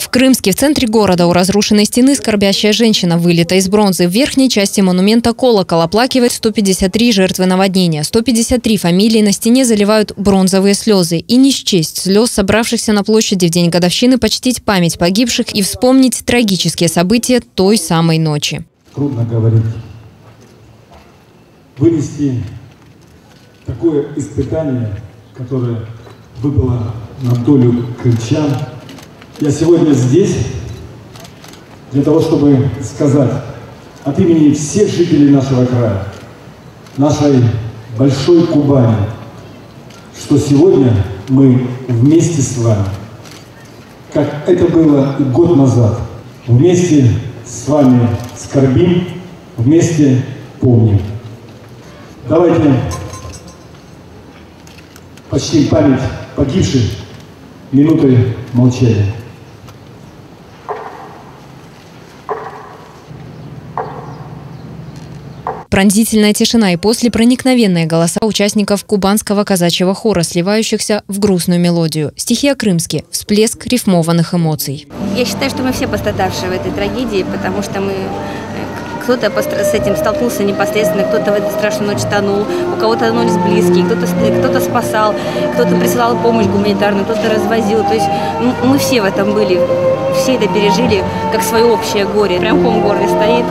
В Крымске, в центре города, у разрушенной стены скорбящая женщина, вылита из бронзы. В верхней части монумента колокол оплакивает 153 жертвы наводнения. 153 фамилии на стене заливают бронзовые слезы. И не счесть слез, собравшихся на площади в день годовщины, почтить память погибших и вспомнить трагические события той самой ночи. Трудно говорить. Вынести такое испытание, которое выпало на долю крымчан – я сегодня здесь для того, чтобы сказать от имени всех жителей нашего края, нашей большой Кубани, что сегодня мы вместе с вами, как это было год назад, вместе с вами скорбим, вместе помним. Давайте почтим память погибших минутой молчания. Пронзительная тишина и после проникновенные голоса участников кубанского казачьего хора, сливающихся в грустную мелодию. Стихия крымские, всплеск рифмованных эмоций. Я считаю, что мы все пострадавшие в этой трагедии, потому что мы э, кто-то с этим столкнулся непосредственно, кто-то в эту страшную ночь тонул, у кого-то тонулись близкие, кто-то кто, -то, спасал, кто-то присылал помощь гуманитарную, кто-то развозил. То есть мы все в этом были, все это пережили как свое общее горе. Прям ком горле стоит.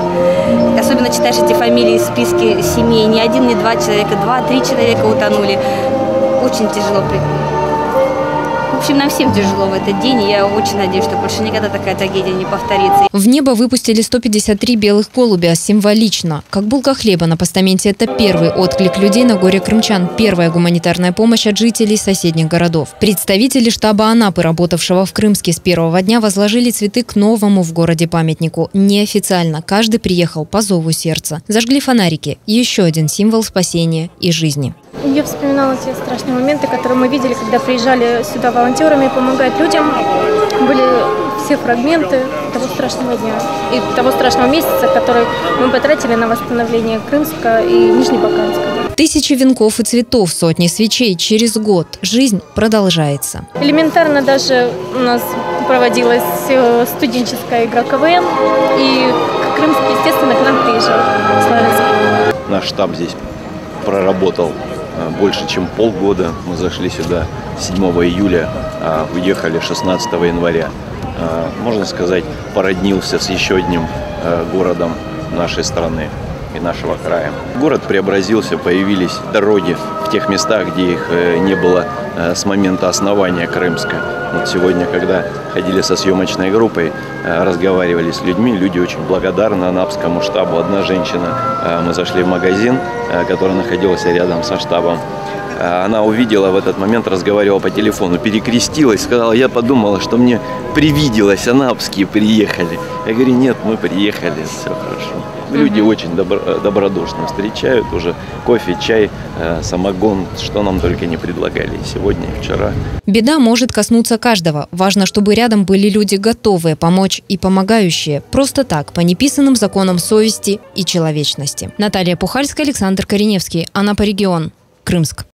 Особенно читаешь эти фамилии, списки семей. Ни один, ни два человека, два-три человека утонули. Очень тяжело в общем, нам всем тяжело в этот день, и я очень надеюсь, что больше никогда такая трагедия не повторится. В небо выпустили 153 белых голубя символично. Как булка хлеба на постаменте – это первый отклик людей на горе крымчан, первая гуманитарная помощь от жителей соседних городов. Представители штаба Анапы, работавшего в Крымске с первого дня, возложили цветы к новому в городе памятнику. Неофициально каждый приехал по зову сердца. Зажгли фонарики – еще один символ спасения и жизни. Я вспоминала те страшные моменты, которые мы видели, когда приезжали сюда волонтерами помогать людям. Были все фрагменты того страшного дня и того страшного месяца, который мы потратили на восстановление Крымска и Нижнебаканска. Тысячи венков и цветов, сотни свечей через год. Жизнь продолжается. Элементарно даже у нас проводилась э, студенческая игра КВН, и Крымский, естественно, к нам приезжал. Наш штаб здесь проработал больше, чем полгода. Мы зашли сюда 7 июля, а уехали 16 января. Э, можно сказать, породнился с еще одним э, городом нашей страны и нашего края. Город преобразился, появились дороги в тех местах, где их не было с момента основания Крымска. Вот сегодня, когда ходили со съемочной группой, разговаривали с людьми, люди очень благодарны Анапскому штабу. Одна женщина, мы зашли в магазин, который находился рядом со штабом, она увидела в этот момент, разговаривала по телефону, перекрестилась, сказала, я подумала, что мне привиделось, анапские приехали. Я говорю, нет, мы приехали, все хорошо. Люди очень добро, добродушно встречают уже кофе, чай, э, самогон, что нам только не предлагали и сегодня, и вчера. Беда может коснуться каждого. Важно, чтобы рядом были люди готовые помочь и помогающие. Просто так, по неписанным законам совести и человечности. Наталья Пухальская, Александр Кореневский. Она по регион. Крымск.